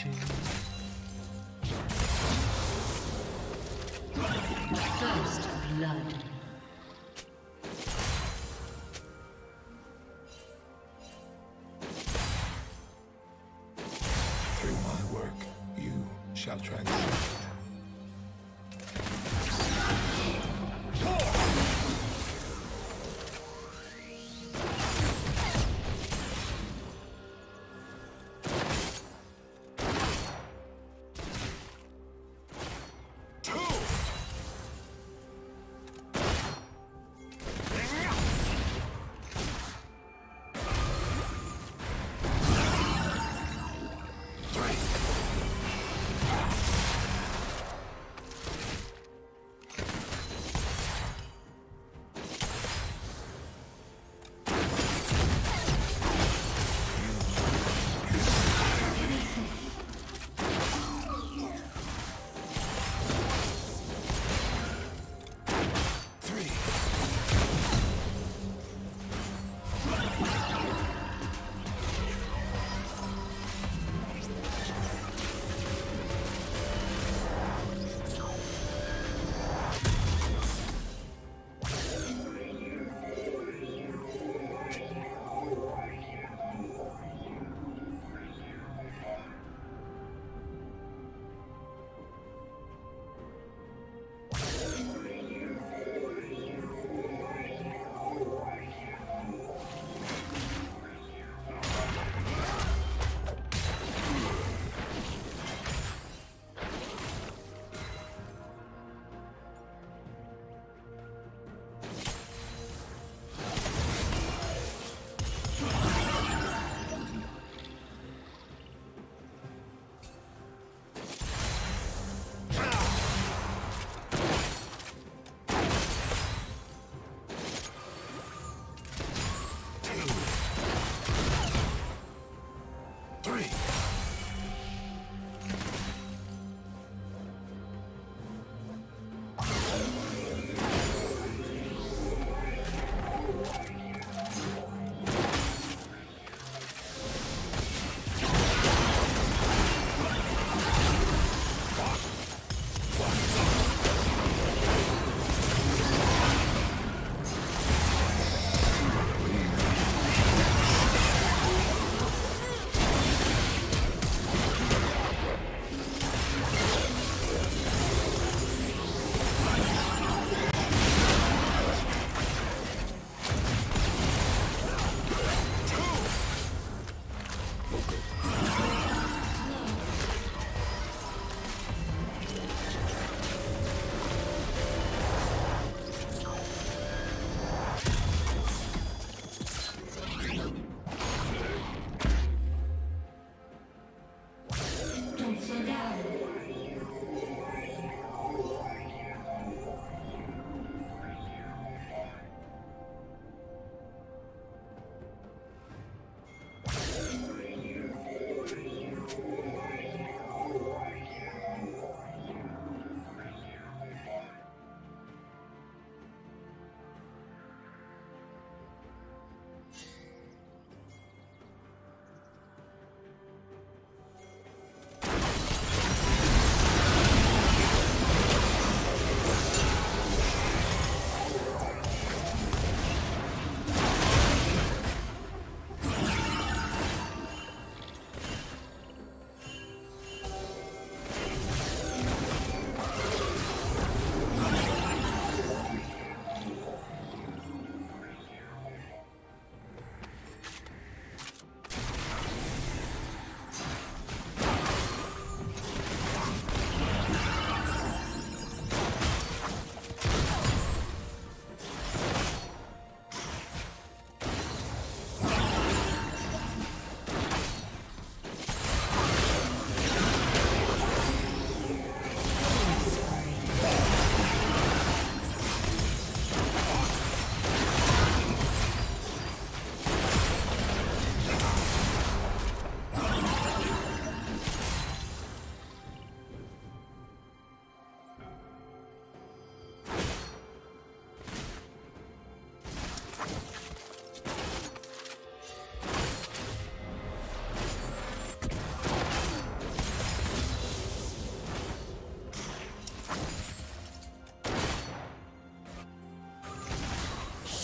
watching. First blood. Through my work, you shall transcend.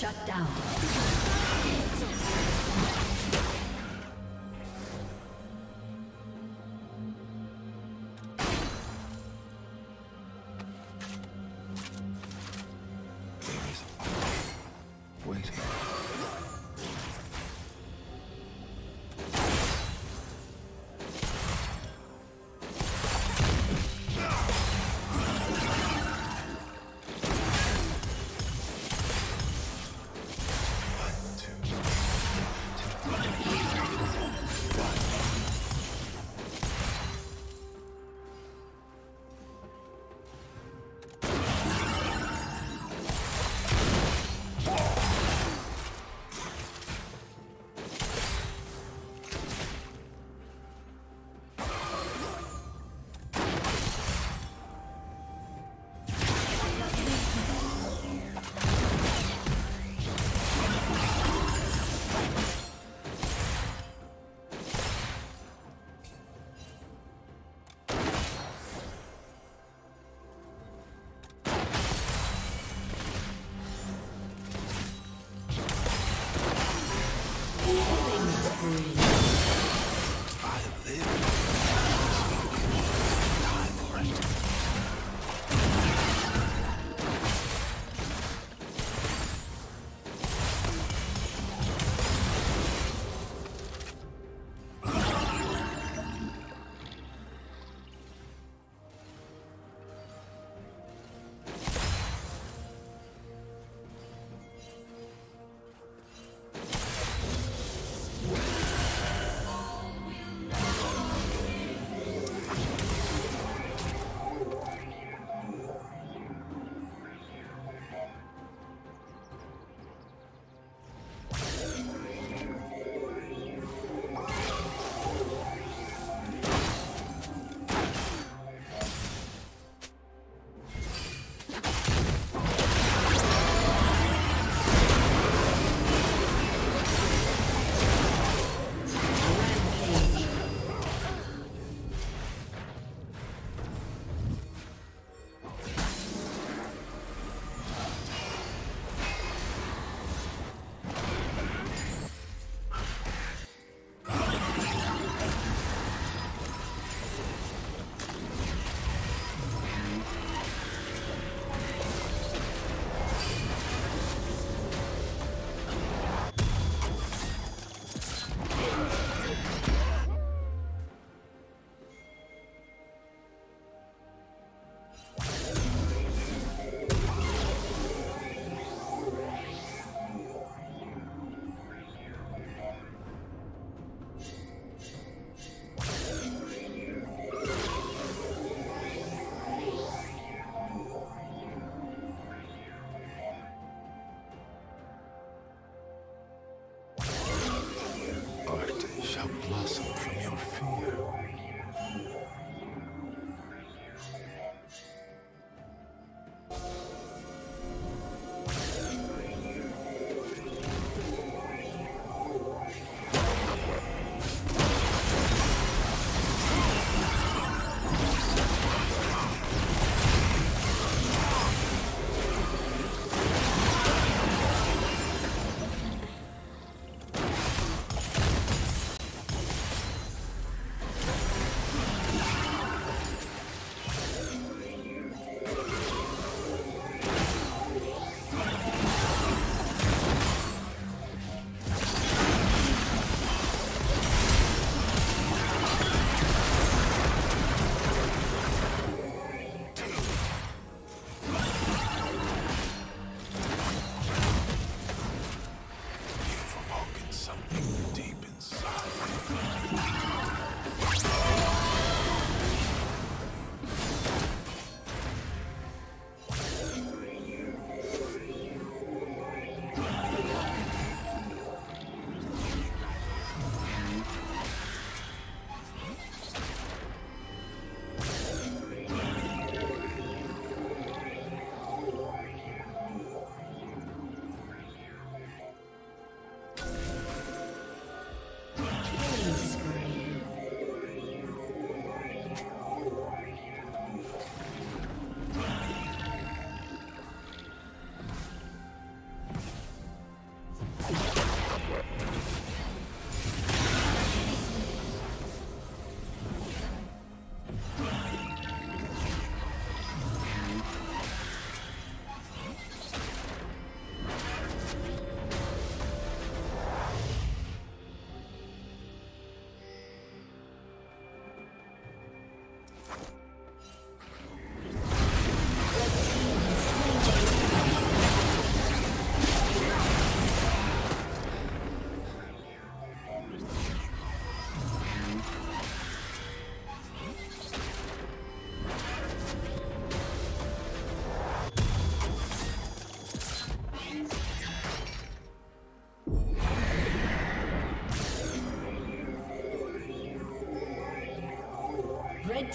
Shut down.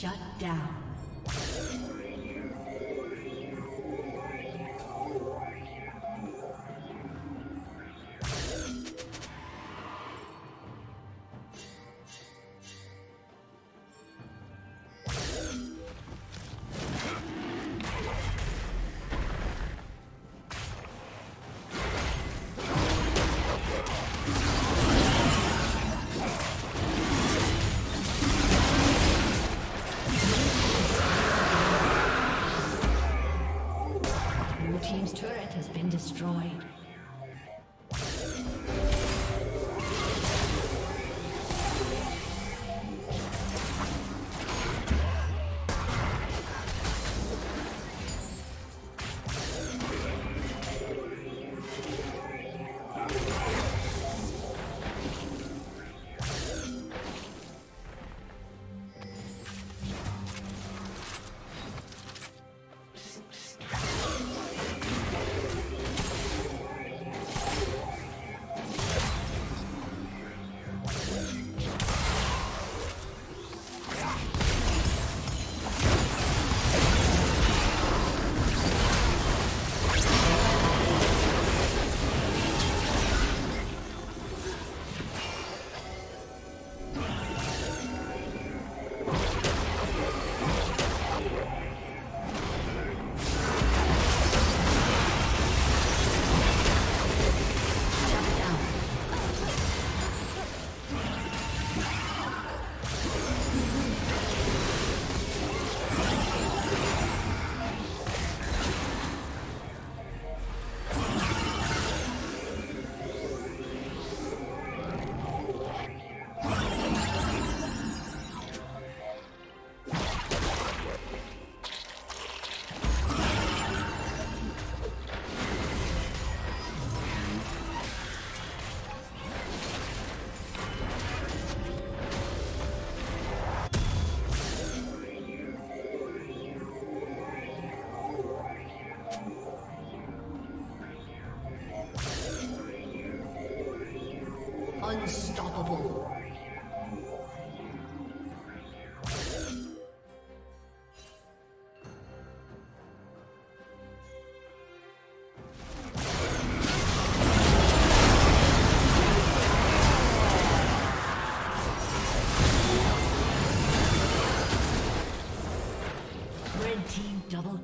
Shut down.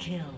Kill.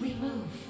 We move.